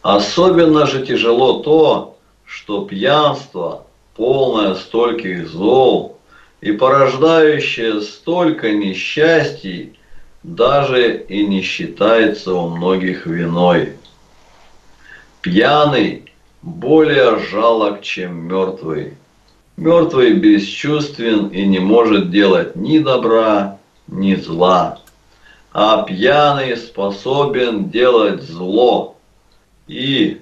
Особенно же тяжело то, что пьянство, полное стольких зол и порождающее столько несчастий, даже и не считается у многих виной. Пьяный более жалок, чем мертвый. Мертвый бесчувствен и не может делать ни добра, ни зла. А пьяный способен делать зло, и,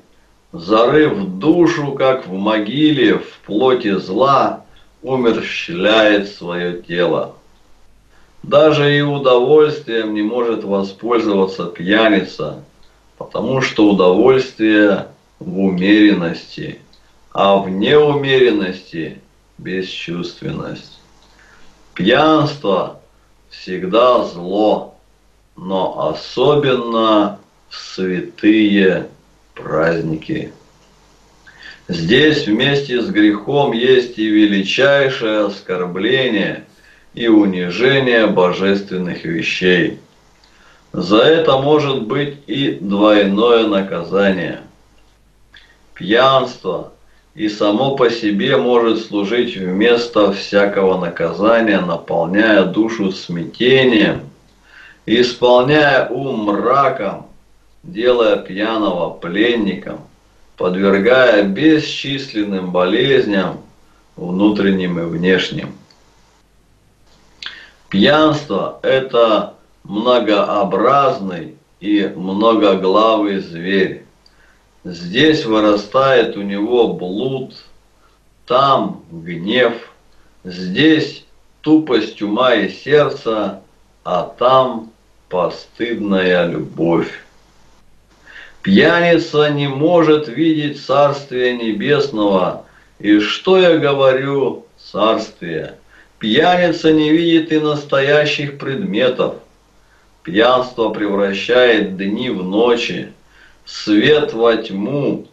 зарыв душу, как в могиле, в плоти зла, умерщвляет свое тело. Даже и удовольствием не может воспользоваться пьяница, потому что удовольствие в умеренности, а в неумеренности бесчувственность. Пьянство всегда зло, но особенно в святые праздники. Здесь вместе с грехом есть и величайшее оскорбление и унижение божественных вещей. За это может быть и двойное наказание. Пьянство и само по себе может служить вместо всякого наказания, наполняя душу смятением, исполняя ум мраком, делая пьяного пленником, подвергая бесчисленным болезням, внутренним и внешним. Пьянство – это многообразный и многоглавый зверь. Здесь вырастает у него блуд, там гнев, здесь тупость ума и сердца, а там постыдная любовь. Пьяница не может видеть Царствия Небесного И что я говорю, царствие? Пьяница не видит и настоящих предметов. Пьянство превращает дни в ночи, свет во тьму.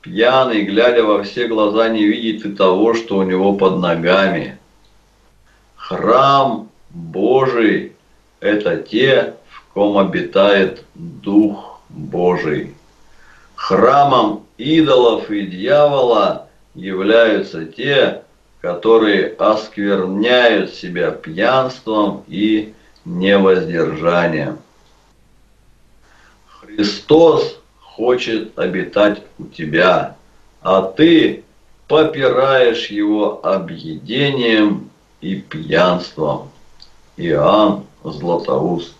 Пьяный, глядя во все глаза, не видит и того, что у него под ногами. Храм Божий – это те, в ком обитает Дух Божий. Храмом идолов и дьявола являются те, которые оскверняют себя пьянством и невоздержанием. Христос хочет обитать у тебя, а ты попираешь его объедением и пьянством. Иоанн Златоуст.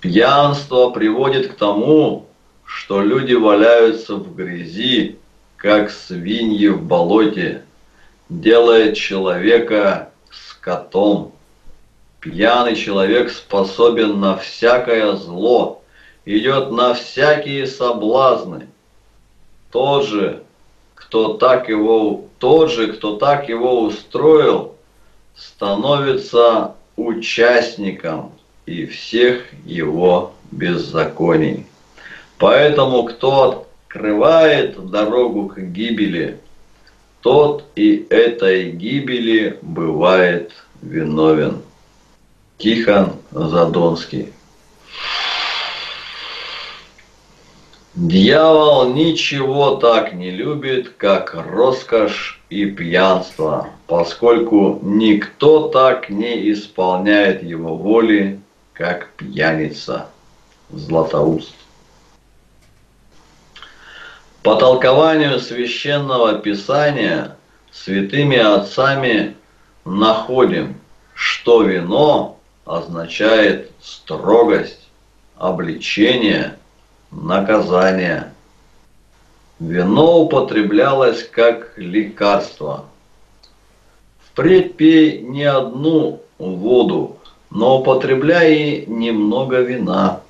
Пьянство приводит к тому, что люди валяются в грязи, как свиньи в болоте, делает человека скотом. Пьяный человек способен на всякое зло, идет на всякие соблазны. Тот же, кто так его, тот же, кто так его устроил, становится участником и всех его беззаконий. Поэтому кто открывает дорогу к гибели, тот и этой гибели бывает виновен. Тихон Задонский Дьявол ничего так не любит, как роскошь и пьянство, поскольку никто так не исполняет его воли, как пьяница. Златоуст. По толкованию священного писания святыми отцами находим, что вино означает строгость, обличение, наказание. Вино употреблялось как лекарство. Впредь пей не одну воду, но употребляй немного вина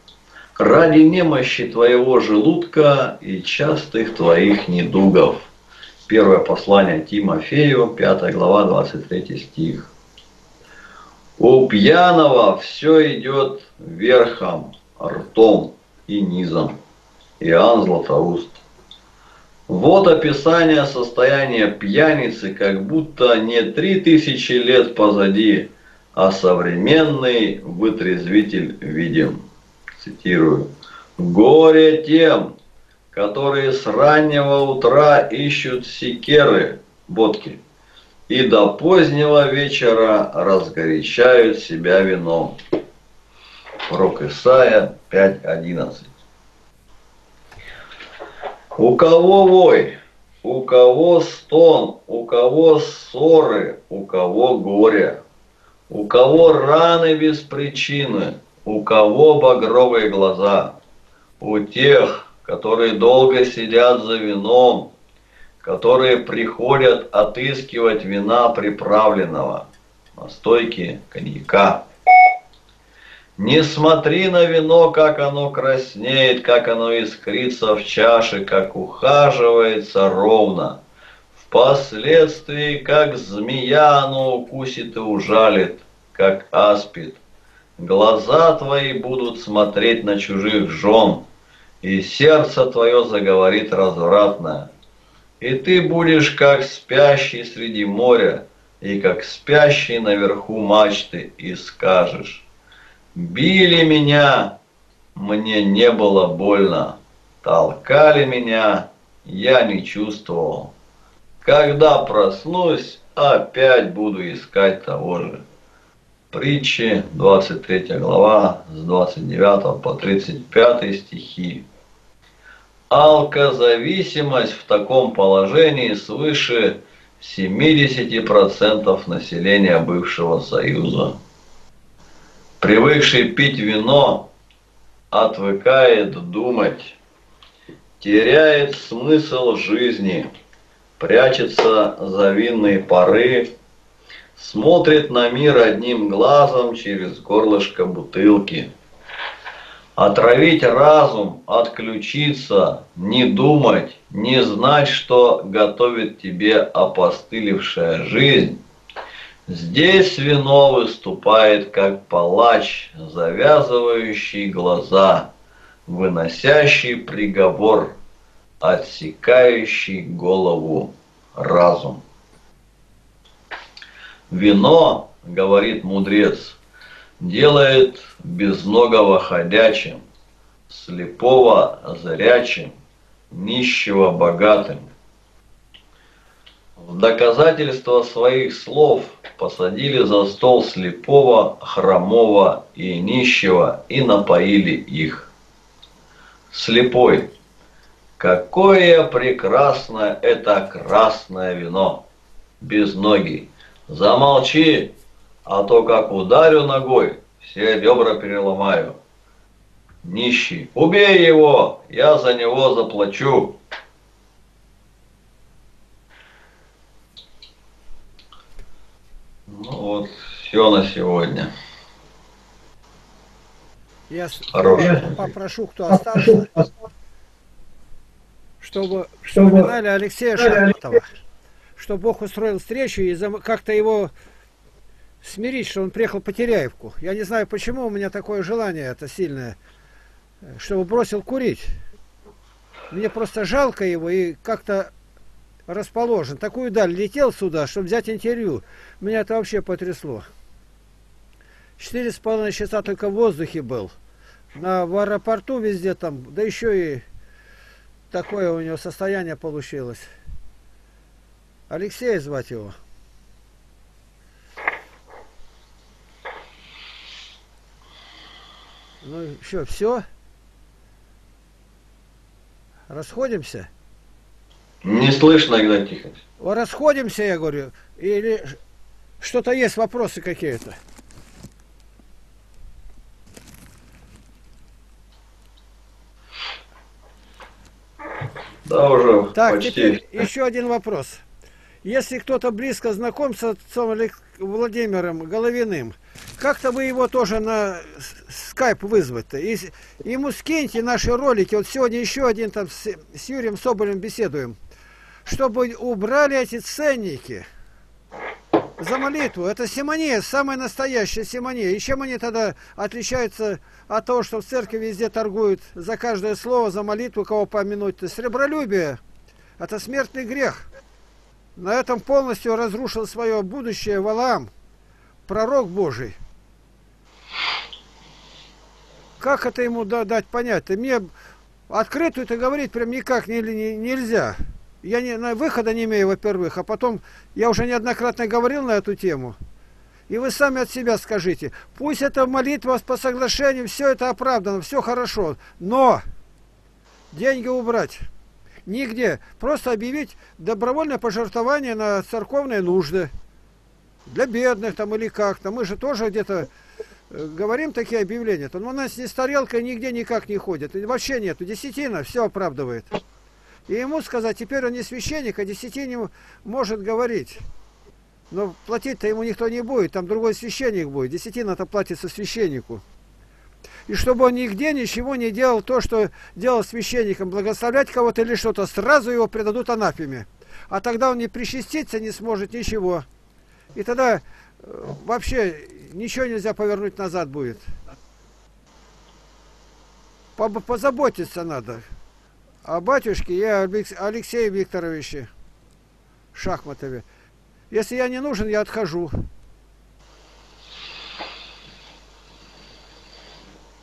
ради немощи твоего желудка и частых твоих недугов. Первое послание Тимофею, 5 глава, 23 стих. У пьяного все идет верхом, ртом и низом. Иоанн Златоуст. Вот описание состояния пьяницы, как будто не три тысячи лет позади, а современный вытрезвитель видим цитирую, «Горе тем, которые с раннего утра ищут секеры, бодки, и до позднего вечера разгорячают себя вином». Пророк Исаия 5.11 У кого вой, у кого стон, у кого ссоры, у кого горе, у кого раны без причины, у кого багровые глаза? У тех, которые долго сидят за вином, которые приходят отыскивать вина приправленного, настойки коньяка. Не смотри на вино, как оно краснеет, как оно искрится в чаше, как ухаживается ровно. Впоследствии, как змея оно укусит и ужалит, как аспид. Глаза твои будут смотреть на чужих жен, и сердце твое заговорит развратно. И ты будешь как спящий среди моря, и как спящий наверху мачты, и скажешь, «Били меня, мне не было больно, толкали меня, я не чувствовал. Когда проснусь, опять буду искать того же». Притчи, 23 глава, с 29 по 35 стихи. Алкозависимость в таком положении свыше 70% населения бывшего Союза. Привыкший пить вино отвыкает думать, теряет смысл жизни, прячется за винные пары, смотрит на мир одним глазом через горлышко бутылки. Отравить разум, отключиться, не думать, не знать, что готовит тебе опостылевшая жизнь. Здесь вино выступает как палач, завязывающий глаза, выносящий приговор, отсекающий голову разум. Вино, говорит мудрец, делает безногого ходячим, слепого зрячим, нищего богатым. В доказательство своих слов посадили за стол слепого, хромого и нищего и напоили их. Слепой. Какое прекрасное это красное вино! Без ноги. Замолчи, а то как ударю ногой, все ребра переломаю. Нищий, убей его, я за него заплачу. Ну вот, все на сегодня. Я Хорош. попрошу, кто остался, чтобы вспоминали Алексея Шахматова, что Бог устроил встречу и как-то его смирить, что он приехал по Теряевку. Я не знаю, почему у меня такое желание это сильное, чтобы бросил курить. Мне просто жалко его и как-то расположен. Такую даль летел сюда, чтобы взять интервью. Меня это вообще потрясло. Четыре с половиной часа только в воздухе был. На, в аэропорту везде там, да еще и такое у него состояние получилось. Алексей звать его. Ну что, все? Расходимся? Не слышно, Игнат Тихонович. Расходимся, я говорю. Или что-то есть, вопросы какие-то? Да, уже так, почти. теперь еще один вопрос. Если кто-то близко знаком с отцом Владимиром Головиным, как-то вы его тоже на скайп вызвать-то. И ему скиньте наши ролики. Вот сегодня еще один там с, с Юрием Соболем беседуем. Чтобы убрали эти ценники за молитву. Это симония, самая настоящая симония. И чем они тогда отличаются от того, что в церкви везде торгуют за каждое слово, за молитву, кого помянуть? То сребролюбие. Это смертный грех. На этом полностью разрушил свое будущее Валаам, пророк Божий. Как это ему дать понять? -то? Мне открытую это говорить прям никак не, не, нельзя. Я не, на выхода не имею, во-первых, а потом я уже неоднократно говорил на эту тему. И вы сами от себя скажите, пусть это молитва по соглашению, все это оправдано, все хорошо, но деньги убрать. Нигде. Просто объявить добровольное пожертвование на церковные нужды. Для бедных там или как-то. Мы же тоже где-то э, говорим такие объявления. Но у нас ни с тарелкой нигде никак не ходит. Вообще нету. Десятина все оправдывает. И ему сказать, теперь он не священник, а десятине может говорить. Но платить-то ему никто не будет, там другой священник будет. Десятина-то платится священнику и чтобы он нигде ничего не делал то, что делал священником, благословлять кого-то или что-то, сразу его предадут анафеме. А тогда он не причаститься не сможет ничего. И тогда э, вообще ничего нельзя повернуть назад будет. Позаботиться надо о батюшке и Алексее Викторовиче Шахматове. Если я не нужен, я отхожу.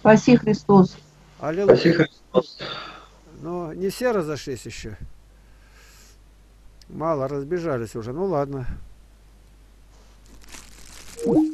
Спаси Христос. Аллилуйя. Спаси Христос. Но не все разошлись еще. Мало разбежались уже. Ну ладно. Thank.